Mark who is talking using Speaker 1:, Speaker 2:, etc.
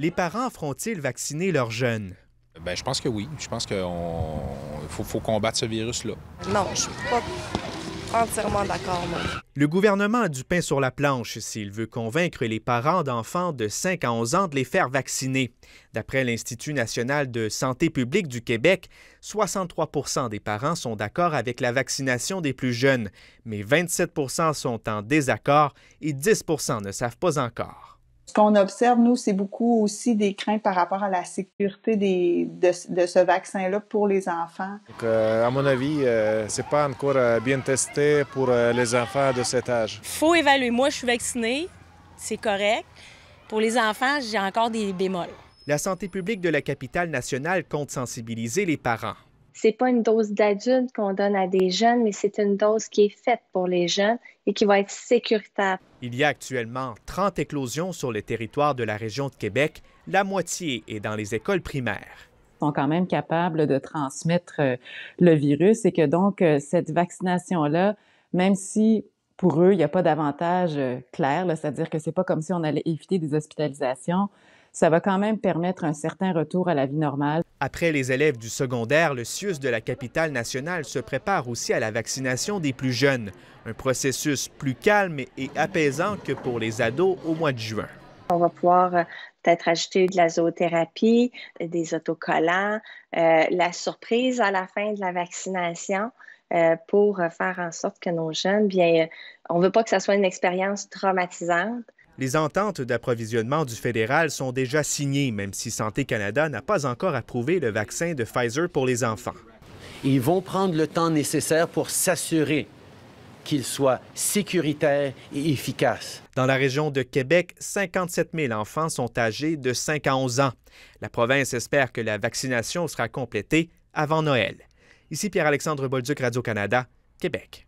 Speaker 1: Les parents feront-ils vacciner leurs jeunes?
Speaker 2: Bien, je pense que oui. Je pense qu'il faut, faut, combattre ce virus-là.
Speaker 3: Non, je suis pas entièrement d'accord.
Speaker 1: Le gouvernement a du pain sur la planche s'il veut convaincre les parents d'enfants de 5 à 11 ans de les faire vacciner. D'après l'Institut national de santé publique du Québec, 63% des parents sont d'accord avec la vaccination des plus jeunes, mais 27% sont en désaccord et 10% ne savent pas encore.
Speaker 4: Ce qu'on observe, nous, c'est beaucoup aussi des craintes par rapport à la sécurité des, de, ce vaccin-là pour les enfants.
Speaker 5: Euh, à mon avis, euh, c'est pas encore euh, bien testé pour les enfants de cet âge.
Speaker 6: Faut évaluer. Moi, je suis vaccinée, c'est correct. Pour les enfants, j'ai encore des bémols.
Speaker 1: La santé publique de la capitale nationale compte sensibiliser les parents
Speaker 7: c'est pas une dose d'adulte qu'on donne à des jeunes, mais c'est une dose qui est faite pour les jeunes et qui va être sécuritaire.
Speaker 1: Il y a actuellement 30 éclosions sur le territoire de la région de Québec. La moitié est dans les écoles primaires
Speaker 8: sont quand même capables de transmettre euh, le virus et que donc euh, cette vaccination-là, même si pour eux, il n'y a pas d'avantage euh, clair, c'est-à-dire que c'est pas comme si on allait éviter des hospitalisations, ça va quand même permettre un certain retour à la vie normale.
Speaker 1: Après les élèves du secondaire, le CIUS de la capitale nationale se prépare aussi à la vaccination des plus jeunes, un processus plus calme et apaisant que pour les ados au mois de juin.
Speaker 7: On va pouvoir euh, peut-être ajouter de la zoothérapie, des autocollants, euh, la surprise à la fin de la vaccination euh, pour faire en sorte que nos jeunes, bien, on ne veut pas que ça soit une expérience traumatisante.
Speaker 1: Les ententes d'approvisionnement du fédéral sont déjà signées, même si Santé Canada n'a pas encore approuvé le vaccin de Pfizer pour les enfants.
Speaker 9: Ils vont prendre le temps nécessaire pour s'assurer qu'il soit sécuritaire et efficace.
Speaker 1: Dans la région de Québec, 57 000 enfants sont âgés de 5 à 11 ans. La province espère que la vaccination sera complétée avant Noël. Ici Pierre-Alexandre Bolduc, Radio-Canada, Québec.